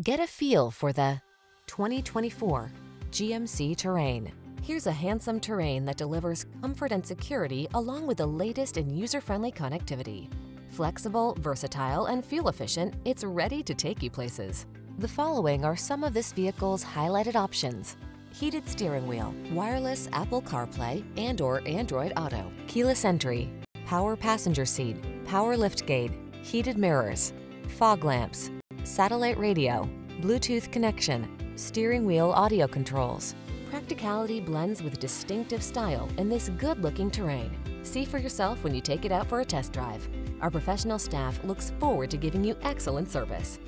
Get a feel for the 2024 GMC Terrain. Here's a handsome Terrain that delivers comfort and security along with the latest in user-friendly connectivity. Flexible, versatile, and fuel-efficient, it's ready to take you places. The following are some of this vehicle's highlighted options. Heated steering wheel, wireless Apple CarPlay and or Android Auto, keyless entry, power passenger seat, power liftgate, heated mirrors, fog lamps, satellite radio, Bluetooth connection, steering wheel audio controls. Practicality blends with distinctive style in this good-looking terrain. See for yourself when you take it out for a test drive. Our professional staff looks forward to giving you excellent service.